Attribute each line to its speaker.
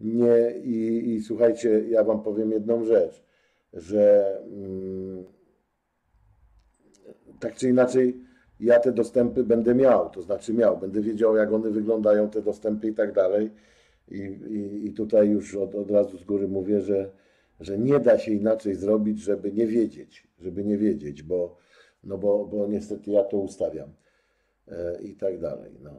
Speaker 1: Nie, i, i słuchajcie, ja Wam powiem jedną rzecz, że mm, tak czy inaczej ja te dostępy będę miał, to znaczy miał, będę wiedział jak one wyglądają, te dostępy i tak dalej. I, i, i tutaj już od, od razu z góry mówię, że, że nie da się inaczej zrobić, żeby nie wiedzieć, żeby nie wiedzieć, bo, no bo, bo niestety ja to ustawiam e, i tak dalej. No.